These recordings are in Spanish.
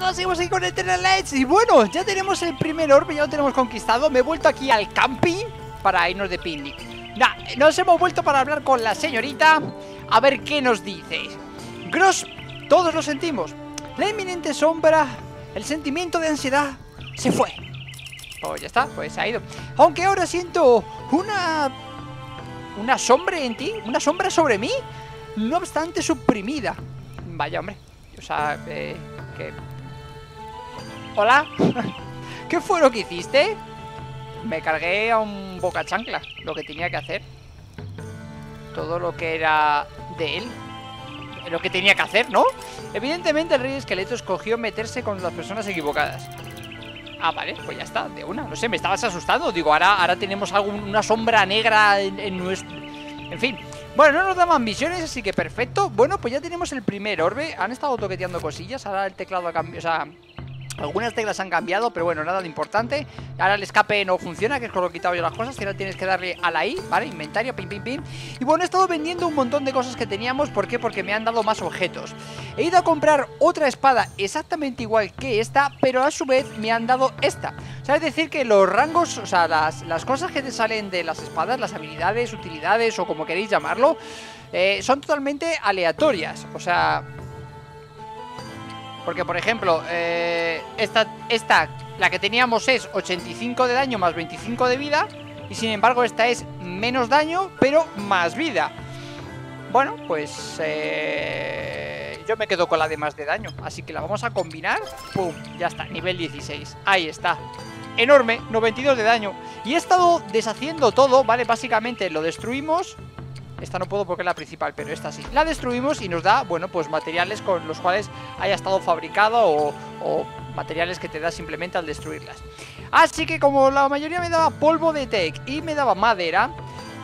todos, seguimos aquí con Eternal Lights. Y bueno, ya tenemos el primer orbe, ya lo tenemos conquistado. Me he vuelto aquí al camping para irnos de picnic. Nah, nos hemos vuelto para hablar con la señorita A ver qué nos dice. Gross, todos lo sentimos. La inminente sombra, el sentimiento de ansiedad se fue. Pues ya está, pues se ha ido. Aunque ahora siento una... Una sombra en ti, una sombra sobre mí No obstante suprimida. Vaya, hombre. O sea, eh, que... ¿Hola? ¿Qué fue lo que hiciste? Me cargué a un boca chancla Lo que tenía que hacer. Todo lo que era de él Lo que tenía que hacer, ¿no? Evidentemente el rey esqueleto escogió meterse con las personas equivocadas. Ah, vale, pues ya está, de una. No sé, me estabas asustando. Digo, ahora, ahora tenemos una sombra negra en, en nuestro... En fin, bueno, no nos daban visiones, así que perfecto. Bueno, pues ya tenemos el primer orbe. Han estado toqueteando cosillas, ahora el teclado ha cambiado O sea, algunas teclas han cambiado, pero bueno, nada de importante. Ahora el escape no funciona, que es con lo que he quitado yo las cosas Que ahora tienes que darle a la I, ¿vale? Inventario, pim, pim, pim. Y bueno, he estado vendiendo un montón de cosas que teníamos ¿Por qué? Porque me han dado más objetos. He ido a comprar otra espada exactamente igual que esta Pero a su vez me han dado esta. O sea, es decir que los rangos, o sea, las, las cosas que te salen de las espadas Las habilidades, utilidades o como queréis llamarlo eh, Son totalmente aleatorias. O sea, porque, por ejemplo, eh, esta, esta, la que teníamos es 85 de daño más 25 de vida Y sin embargo esta es menos daño, pero más vida Bueno, pues eh, yo me quedo con la de más de daño Así que la vamos a combinar ¡Pum! Ya está, nivel 16 Ahí está Enorme, 92 de daño Y he estado deshaciendo todo, ¿vale? Básicamente lo destruimos esta no puedo porque es la principal, pero esta sí. La destruimos y nos da, bueno, pues materiales con los cuales haya estado fabricado o, materiales que te da simplemente al destruirlas. Así que como la mayoría me daba polvo de tech y me daba madera,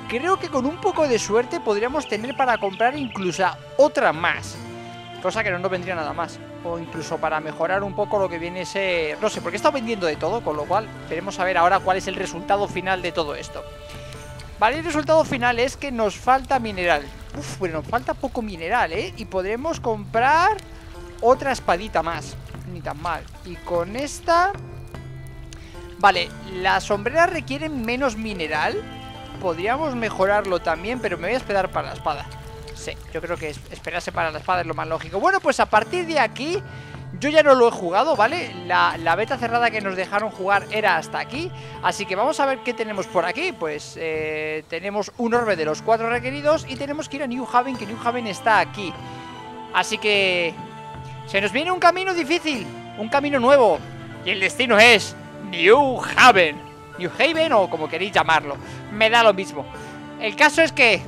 creo que con un poco de suerte podríamos tener para comprar incluso otra más. Cosa que no nos vendría nada más. O incluso para mejorar un poco lo que viene ese... No sé, porque he estado vendiendo de todo, con lo cual veremos a ver ahora cuál es el resultado final de todo esto. Vale, el resultado final es que nos falta mineral. Uf, bueno, nos falta poco mineral, ¿eh? Y podremos comprar otra espadita más. Ni tan mal. Y con esta... Vale, las sombreras requieren menos mineral. Podríamos mejorarlo también, pero me voy a esperar para la espada. Sí, yo creo que esperarse para la espada es lo más lógico. Bueno, pues a partir de aquí yo ya no lo he jugado, ¿vale? La, beta cerrada que nos dejaron jugar era hasta aquí. Así que vamos a ver qué tenemos por aquí. Pues eh, tenemos un orbe de los cuatro requeridos Y tenemos que ir a New Haven, que New Haven está aquí. Así que... Se nos viene un camino difícil Un camino nuevo Y el destino es... New Haven. New Haven o como queréis llamarlo. Me da lo mismo. El caso es que...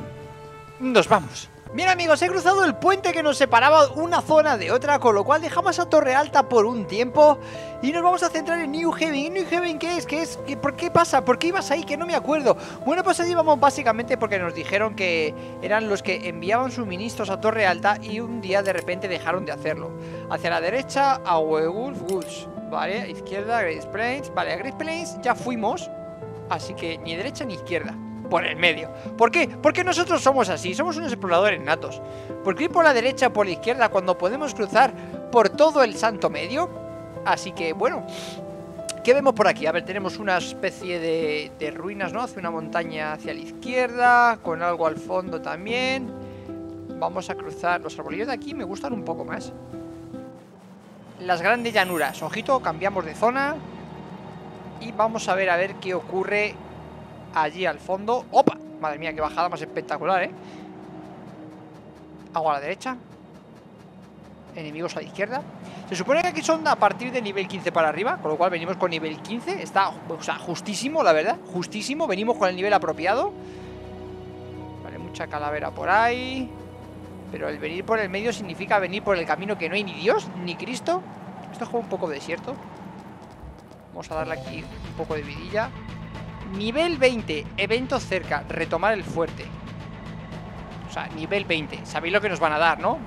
Nos vamos Bien amigos, he cruzado el puente que nos separaba una zona de otra Con lo cual dejamos a Torre Alta por un tiempo Y nos vamos a centrar en New Haven ¿Y New Haven qué es? ¿Qué es? ¿Por qué pasa? ¿Por qué ibas ahí? Que no me acuerdo Bueno, pues allí vamos básicamente porque nos dijeron que eran los que enviaban suministros a Torre Alta Y un día de repente dejaron de hacerlo Hacia la derecha, a Werewolf Woods Vale, izquierda, Great Plains Vale, a Great Plains ya fuimos Así que ni derecha ni izquierda por el medio. ¿Por qué? Porque nosotros somos así, somos unos exploradores natos. ¿Por qué ir por la derecha o por la izquierda cuando podemos cruzar por todo el santo medio? Así que, bueno, ¿qué vemos por aquí? A ver, tenemos una especie de, de ruinas, ¿no? Hacia una montaña hacia la izquierda, con algo al fondo también. Vamos a cruzar. Los arbolillos de aquí me gustan un poco más. Las grandes llanuras. Ojito, cambiamos de zona. Y vamos a ver a ver qué ocurre allí al fondo. ¡Opa! Madre mía, qué bajada más espectacular, ¿eh? Agua a la derecha. Enemigos a la izquierda. Se supone que aquí son a partir de nivel 15 para arriba Con lo cual venimos con nivel 15 Está, justísimo, la verdad. Justísimo, venimos con el nivel apropiado. Vale, mucha calavera por ahí. Pero el venir por el medio significa venir por el camino que no hay ni Dios, ni Cristo. Esto es un poco desierto. Vamos a darle aquí un poco de vidilla Nivel 20, evento cerca, retomar el fuerte O sea, nivel 20 Sabéis lo que nos van a dar, ¿no?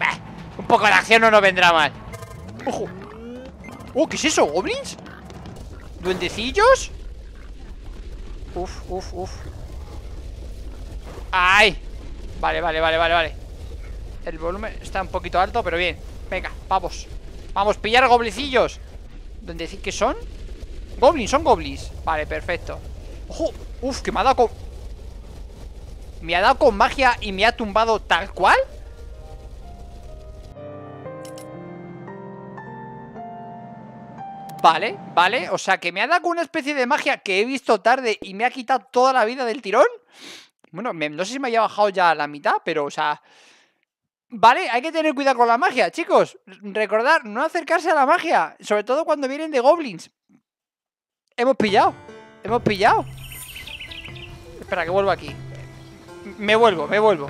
un poco de acción no nos vendrá mal ¡Ojo! ¡Oh, qué es eso! ¿Goblins? ¿Duendecillos? Uf, uf, uf ¡Ay! Vale, vale, vale, vale, vale El volumen está un poquito alto, pero bien Venga, vamos Vamos, pillar goblicillos ¿Dónde decir que son? Goblins, son goblins Vale, perfecto Ojo, uf, que me ha dado con... Me ha dado con magia y me ha tumbado tal cual. Vale, vale, o sea que me ha dado una especie de magia que he visto tarde y me ha quitado toda la vida del tirón. Bueno, no sé si me haya bajado ya la mitad, pero o sea... Vale, hay que tener cuidado con la magia, chicos. Recordar, no acercarse a la magia Sobre todo cuando vienen de goblins. Hemos pillado Hemos pillado Espera, que vuelvo aquí Me vuelvo, me vuelvo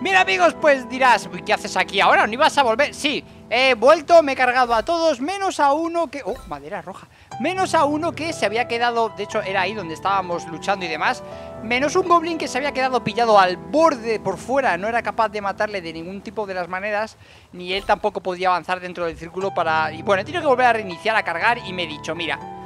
Mira amigos, pues dirás ¿Qué haces aquí ahora? ¿No ibas a volver? Sí, he vuelto, me he cargado a todos Menos a uno que... Oh, madera roja Menos a uno que se había quedado De hecho, era ahí donde estábamos luchando y demás Menos un goblin que se había quedado pillado al borde por fuera No era capaz de matarle de ningún tipo de las maneras Ni él tampoco podía avanzar dentro del círculo para... Y bueno, he tenido que volver a reiniciar, a cargar Y me he dicho, mira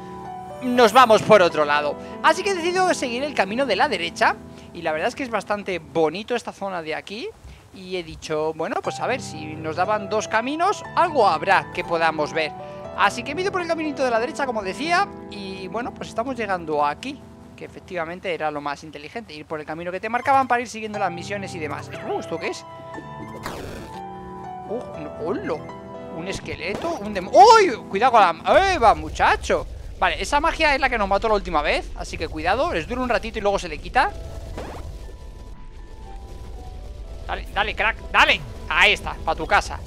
Nos vamos por otro lado Así que he decidido seguir el camino de la derecha Y la verdad es que es bastante bonito esta zona de aquí Y he dicho, bueno, pues a ver Si nos daban dos caminos Algo habrá que podamos ver Así que he ido por el caminito de la derecha, como decía Y bueno, pues estamos llegando aquí que efectivamente era lo más inteligente, ir por el camino que te marcaban para ir siguiendo las misiones y demás. Uh, ¿esto qué es? Uh, un, un esqueleto, un demonio. ¡Uy! Cuidado con la... ¡Eh, va, muchacho! Vale, esa magia es la que nos mató la última vez, así que cuidado, les dura un ratito y luego se le quita. Dale, dale, crack, dale. Ahí está, para tu casa.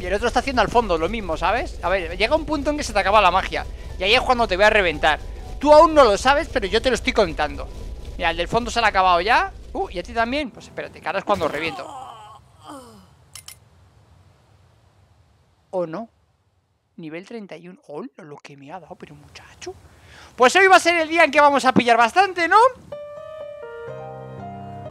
Y el otro está haciendo al fondo lo mismo, ¿sabes? A ver, llega un punto en que se te acaba la magia Y ahí es cuando te voy a reventar Tú aún no lo sabes, pero yo te lo estoy contando Mira, el del fondo se le ha acabado ya Uh, ¿y a ti también? Pues espérate, que ahora es cuando reviento ¿O no? Nivel 31 ¡Oh, lo que me ha dado! Pero muchacho. Pues hoy va a ser el día en que vamos a pillar bastante, ¿no?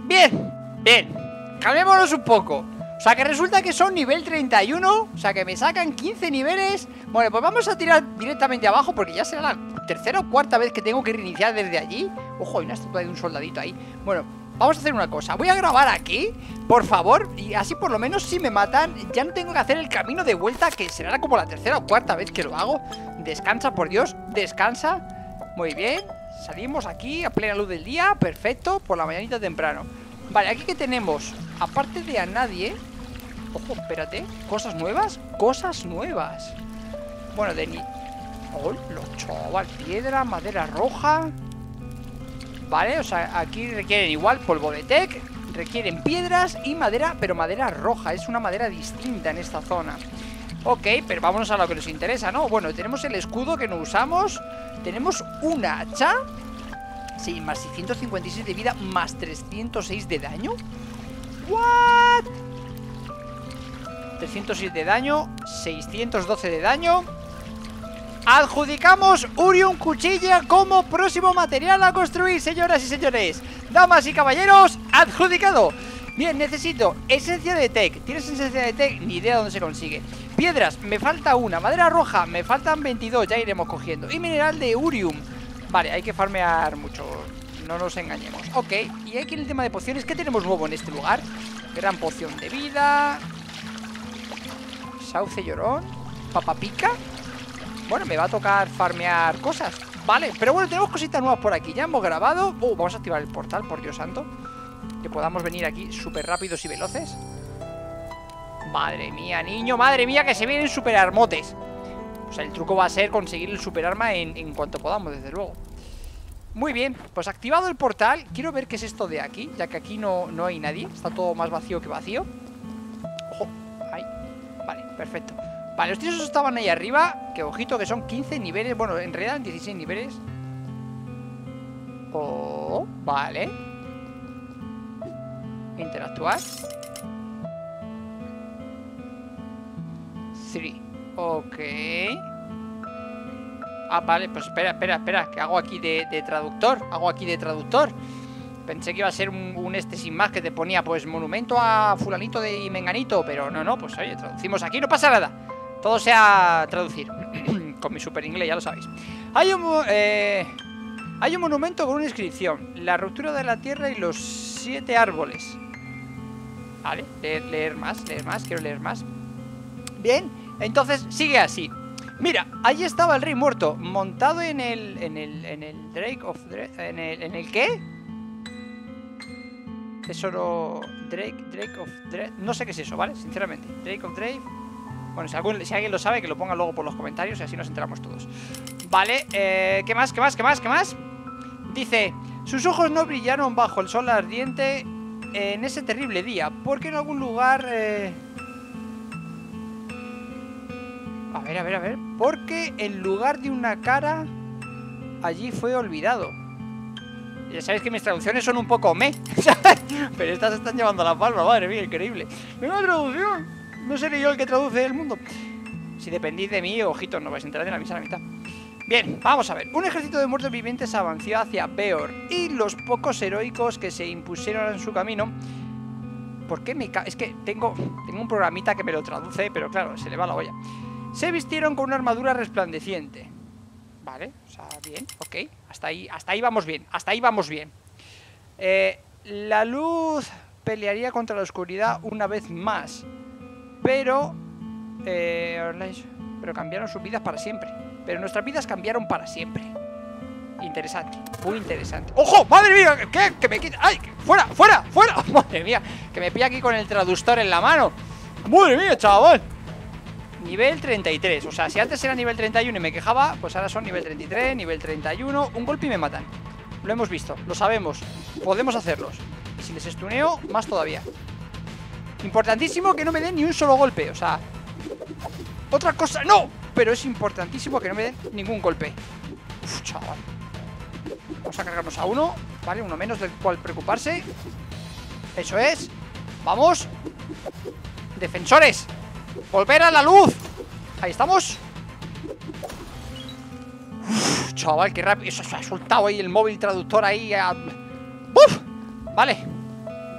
Bien, bien. Cambiémonos un poco. O sea que resulta que son nivel 31 O sea que me sacan 15 niveles. Bueno, pues vamos a tirar directamente abajo Porque ya será la tercera o cuarta vez que tengo que reiniciar desde allí. Ojo, hay una estatua de un soldadito ahí. Bueno, vamos a hacer una cosa. Voy a grabar aquí, por favor Y así por lo menos si me matan Ya no tengo que hacer el camino de vuelta Que será como la tercera o cuarta vez que lo hago. Descansa, por Dios, descansa. Muy bien, salimos aquí a plena luz del día Perfecto, por la mañanita temprano. Vale, aquí que tenemos Aparte de a nadie Ojo, espérate ¿Cosas nuevas? Cosas nuevas. Bueno, de ni... Oh, lo chaval Piedra, madera roja Vale, o sea, aquí requieren igual polvo de tech Requieren piedras y madera Pero madera roja, es una madera distinta en esta zona Ok, pero vámonos a lo que nos interesa, ¿no? Bueno, tenemos el escudo que no usamos Tenemos una hacha Sí, más 656 de vida Más 306 de daño ¿What? 307 de daño 612 de daño Adjudicamos Urium Cuchilla como próximo material a construir, señoras y señores. Damas y caballeros, adjudicado. Bien, necesito esencia de tech ¿Tienes esencia de tech? Ni idea de dónde se consigue. Piedras, me falta una. Madera roja, me faltan 22, ya iremos cogiendo. Y mineral de Urium. Vale, hay que farmear mucho. No nos engañemos. Ok, y aquí en el tema de pociones ¿Qué tenemos nuevo en este lugar? Gran poción de vida. Sauce llorón. Papapica Bueno, me va a tocar farmear cosas. Vale, pero bueno, tenemos cositas nuevas por aquí. Ya hemos grabado. Uh, vamos a activar el portal, por Dios santo. Que podamos venir aquí súper rápidos y veloces. Madre mía, niño Madre mía, que se vienen super armotes. O sea, el truco va a ser conseguir el super arma en, en cuanto podamos, desde luego. Muy bien, pues activado el portal. Quiero ver qué es esto de aquí Ya que aquí no, no hay nadie. Está todo más vacío que vacío. Ojo, ahí. Vale, perfecto Vale, los tíos estaban ahí arriba Que ojito que son 15 niveles Bueno, en realidad 16 niveles. Oh, vale. Interactuar. 3 Ok. Ah, vale, pues espera, espera, espera Que hago aquí de, de traductor Hago aquí de traductor. Pensé que iba a ser un, este sin más que te ponía Pues monumento a fulanito de menganito Pero no, no, pues oye, traducimos aquí No pasa nada, todo sea traducir. Con mi super inglés, ya lo sabéis. Hay un... Eh, hay un monumento con una inscripción. La ruptura de la tierra y los siete árboles. Vale, leer, más, leer más, quiero leer más. Bien, entonces sigue así. Mira, allí estaba el rey muerto Montado en el... En el, en el Drake of... en, el, ¿En el qué? Tesoro... Drake... Drake of... Drake, no sé qué es eso, ¿vale? Sinceramente Drake of Drake Bueno, si, alguien lo sabe, que lo ponga luego por los comentarios Y así nos enteramos todos Vale, eh, ¿qué más? ¿Qué más? ¿Qué más? ¿Qué más? Dice Sus ojos no brillaron bajo el sol ardiente En ese terrible día Porque en algún lugar... Eh... A ver, a ver, a ver Porque en lugar de una cara Allí fue olvidado Ya sabéis que mis traducciones son un poco me Pero estas están llevando la palma Madre mía, increíble ¡Nueva traducción! No seré yo el que traduce el mundo. Si dependís de mí, ojito, no vais a entrar en la misa a la mitad Bien, vamos a ver. Un ejército de muertos vivientes avanzó hacia Beor Y los pocos heroicos que se impusieron en su camino. ¿Por qué me ca... Es que tengo, tengo un programita que me lo traduce Pero claro, se le va la olla. Se vistieron con una armadura resplandeciente. Vale, o sea, bien, ok. Hasta ahí, hasta ahí vamos bien, hasta ahí vamos bien. Eh, La luz pelearía contra la oscuridad una vez más Pero eh, Pero cambiaron sus vidas para siempre Pero nuestras vidas cambiaron para siempre Interesante, muy interesante ¡Ojo! ¡Madre mía! ¿Qué? Que me quita... ¡Ay! ¡Fuera! ¡Fuera! ¡Fuera! ¡Madre mía! Que me pilla aquí con el traductor en la mano ¡Madre mía, chaval! Nivel 33, o sea, si antes era nivel 31 y me quejaba Pues ahora son nivel 33, nivel 31 Un golpe y me matan Lo hemos visto, lo sabemos, podemos hacerlos Y si les estuneo, más todavía Importantísimo que no me den ni un solo golpe O sea, otra cosa, ¡no! Pero es importantísimo que no me den ningún golpe. Uf, chaval. Vamos a cargarnos a uno Vale, uno menos del cual preocuparse. Eso es. Vamos. Defensores. ¡Volver a la luz! Ahí estamos. Chaval, qué rápido. Eso se ha soltado ahí el móvil traductor ahí ¡Uf! Vale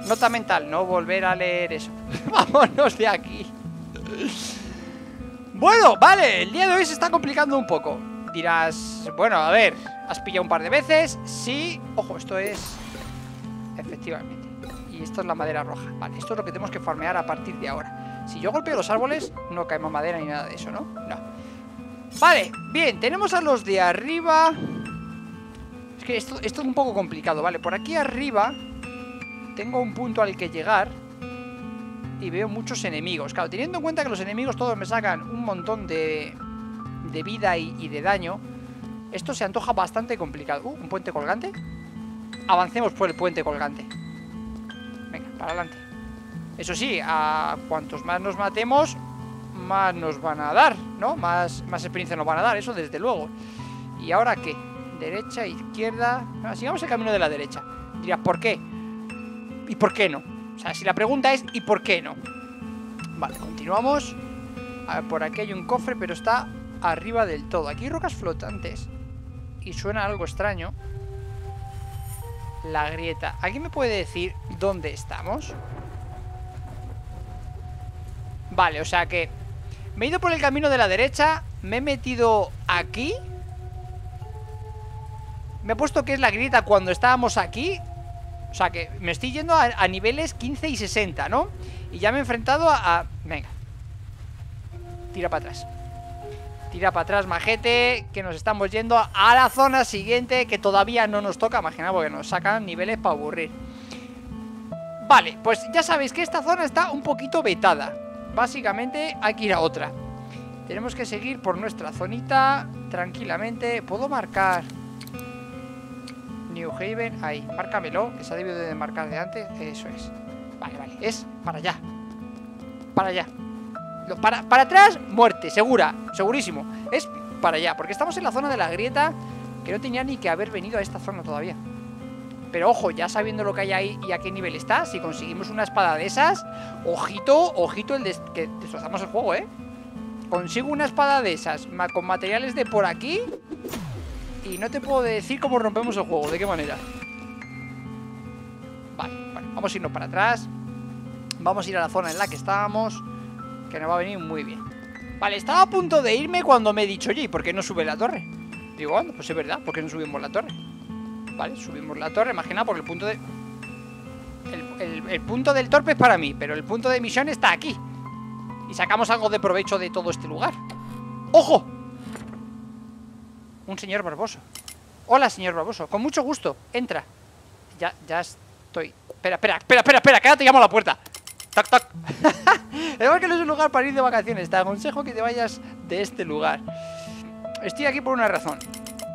Nota mental, no volver a leer eso Vámonos de aquí Bueno, vale El día de hoy se está complicando un poco Dirás, bueno, a ver Has pillado un par de veces Sí, ojo, esto es Efectivamente Y esto es la madera roja Vale, esto es lo que tenemos que farmear a partir de ahora si yo golpeo los árboles, no caemos madera ni nada de eso, ¿no? No. Vale, bien, tenemos a los de arriba Es que esto, esto es un poco complicado, ¿vale? Por aquí arriba Tengo un punto al que llegar Y veo muchos enemigos Claro, teniendo en cuenta que los enemigos todos me sacan un montón de, de vida y, de daño Esto se antoja bastante complicado Uh, un puente colgante Avancemos por el puente colgante Venga, para adelante eso sí, a cuantos más nos matemos, más nos van a dar, ¿no? Más, más experiencia nos van a dar, eso desde luego. ¿Y ahora qué? Derecha, izquierda... sigamos el camino de la derecha. Dirás, ¿por qué? ¿Y por qué no? O sea, si la pregunta es ¿y por qué no? Vale, continuamos. por aquí hay un cofre, pero está arriba del todo. Aquí hay rocas flotantes. Y suena algo extraño. La grieta. ¿Alguien me puede decir dónde estamos? Vale, o sea que Me he ido por el camino de la derecha Me he metido aquí Me he puesto que es la grieta cuando estábamos aquí O sea que me estoy yendo a, niveles 15 y 60, ¿no? Y ya me he enfrentado a... Venga. Tira para atrás. Tira para atrás, majete Que nos estamos yendo a la zona siguiente Que todavía no nos toca, imagina Porque nos sacan niveles para aburrir. Vale, pues ya sabéis que esta zona está un poquito vetada. Básicamente hay que ir a otra. Tenemos que seguir por nuestra zonita Tranquilamente. ¿Puedo marcar New Haven? Ahí, márcamelo Que se ha debido de marcar de antes. Eso es. Vale, vale, es para allá. Para allá. Para, para atrás, muerte, segura Segurísimo, es para allá Porque estamos en la zona de la grieta Que no tenía ni que haber venido a esta zona todavía. Pero ojo, ya sabiendo lo que hay ahí y a qué nivel está, si conseguimos una espada de esas, ojito, ojito el de que destrozamos el juego, ¿eh? Consigo una espada de esas, con materiales de por aquí, y no te puedo decir cómo rompemos el juego, de qué manera. Vale, vale, vamos a irnos para atrás. Vamos a ir a la zona en la que estábamos, que nos va a venir muy bien. Vale, estaba a punto de irme cuando me he dicho, oye, ¿por qué no sube la torre? Digo, bueno, pues es verdad, ¿por qué no subimos la torre? Vale, subimos la torre, imagina por el punto de... el, el punto del torpe es para mí, pero el punto de misión está aquí. Y sacamos algo de provecho de todo este lugar. ¡Ojo! Un señor barboso. Hola, señor barboso. Con mucho gusto. Entra. Ya, ya estoy. Espera, espera, espera, espera, espera. Quédate, llamo a la puerta. Tac, tac. Además que no es un lugar para ir de vacaciones. Te aconsejo que te vayas de este lugar. Estoy aquí por una razón.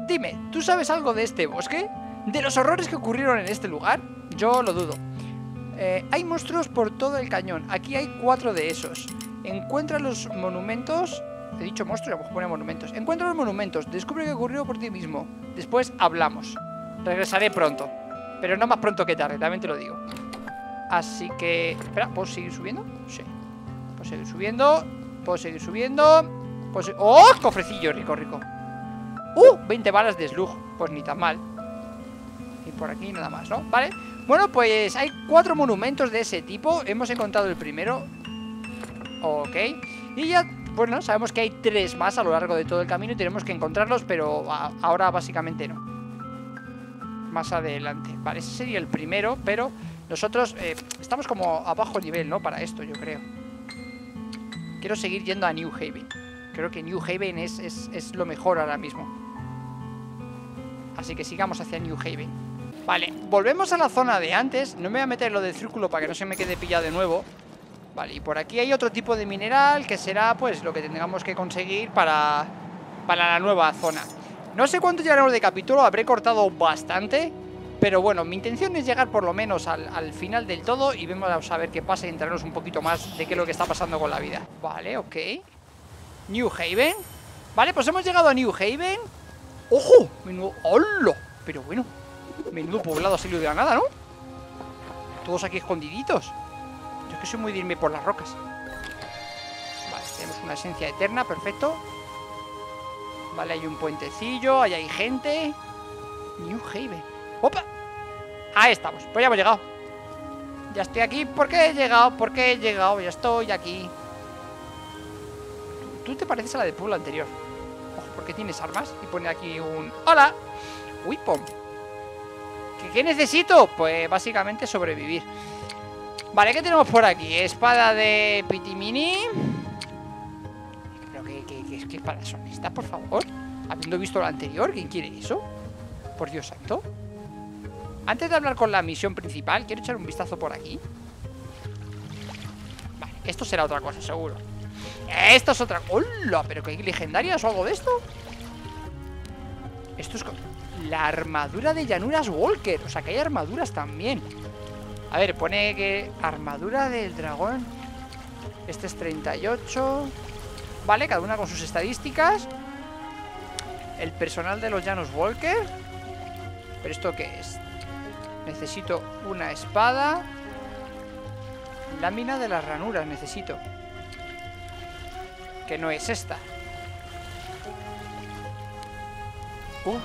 Dime, ¿tú sabes algo de este bosque? ¿De los horrores que ocurrieron en este lugar? Yo lo dudo. Eh, hay monstruos por todo el cañón. Aquí hay cuatro de esos. Encuentra los monumentos He dicho monstruo, ya pone monumentos. Encuentra los monumentos, descubre qué ocurrió por ti mismo. Después hablamos. Regresaré pronto. Pero no más pronto que tarde, también te lo digo. Así que... Espera, ¿puedo seguir subiendo? Sí. Puedo seguir subiendo. Puedo seguir subiendo. ¡Oh! Cofrecillo, rico, rico. ¡Uh! 20 balas de slug. Pues ni tan mal. Y por aquí nada más, ¿no? Vale. Bueno, pues hay cuatro monumentos de ese tipo. Hemos encontrado el primero. Ok. Y ya bueno, sabemos que hay tres más a lo largo de todo el camino y tenemos que encontrarlos, pero ahora básicamente no. Más adelante. Vale, ese sería el primero, pero nosotros eh, estamos como a bajo nivel, ¿no? Para esto, yo creo. Quiero seguir yendo a New Haven. Creo que New Haven es, es lo mejor ahora mismo. Así que sigamos hacia New Haven. Vale, volvemos a la zona de antes. No me voy a meter lo del círculo para que no se me quede pillado de nuevo. Vale, y por aquí hay otro tipo de mineral que será pues lo que tengamos que conseguir para, para la nueva zona. No sé cuánto llegaremos de capítulo, habré cortado bastante, pero bueno, mi intención es llegar por lo menos al, final del todo y vemos a ver qué pasa y entrarnos un poquito más de qué es lo que está pasando con la vida. Vale, ok. New Haven. Vale, pues hemos llegado a New Haven. ¡Ojo! Menudo... ¡Hola! Pero bueno, menudo poblado así de la nada, ¿no? Todos aquí escondiditos. Yo es que soy muy de irme por las rocas. Vale, tenemos una esencia eterna, perfecto. Vale, hay un puentecillo, ahí hay gente. New Haven. ¡Opa! Ahí estamos, pues ya hemos llegado. Ya estoy aquí, ¿por qué he llegado? ¿Por qué he llegado? Ya estoy aquí. Tú te pareces a la de pueblo anterior. Ojo, porque tienes armas y pone aquí un... ¡Hola! ¡Uy, pom! ¿Qué, ¿Qué necesito? Pues básicamente sobrevivir. Vale, ¿qué tenemos por aquí? Espada de Pitimini Pero ¿qué, qué, qué, espadas son estas, por favor? Habiendo visto lo anterior, ¿quién quiere eso? Por Dios santo Antes de hablar con la misión principal Quiero echar un vistazo por aquí Vale, esto será otra cosa, seguro Esto es otra... ¡Hola! ¿Pero que hay legendarias o algo de esto? Esto es... La armadura de llanuras Walker O sea, que hay armaduras también a ver, pone que armadura del dragón. Este es 38. Vale, cada una con sus estadísticas. El personal de los Llanos Walker. ¿Pero esto qué es? Necesito una espada. Lámina de las ranuras necesito. Que no es esta. Uh.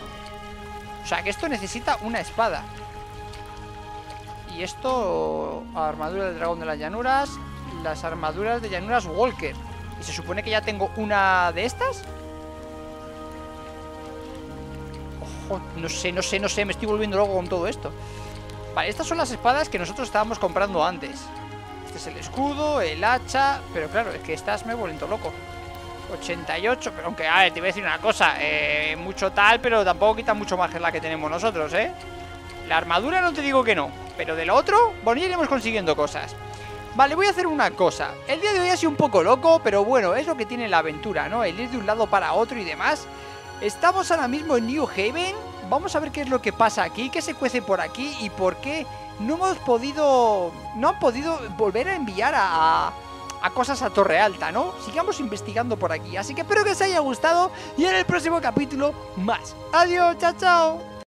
O sea, que esto necesita una espada. Y esto, armadura del dragón de las llanuras, las armaduras de llanuras Walker. Y se supone que ya tengo una de estas. Ojo, no sé, no sé, no sé, me estoy volviendo loco con todo esto. Vale, estas son las espadas que nosotros estábamos comprando antes. Este es el escudo, el hacha, pero claro, es que estas me vuelven loco. 88, pero aunque, a ver, te voy a decir una cosa, eh, mucho tal, pero tampoco quita mucho más que la que tenemos nosotros, ¿eh? La armadura no te digo que no, pero de lo otro, bueno, ya iremos consiguiendo cosas. Vale, voy a hacer una cosa. El día de hoy ha sido un poco loco, pero bueno, es lo que tiene la aventura, ¿no? El ir de un lado para otro y demás. Estamos ahora mismo en New Haven. Vamos a ver qué es lo que pasa aquí, qué se cuece por aquí y por qué no hemos podido... No han podido volver a enviar a, a cosas a Torre Alta, ¿no? Sigamos investigando por aquí. Así que espero que os haya gustado y en el próximo capítulo más. Adiós, chao, chao.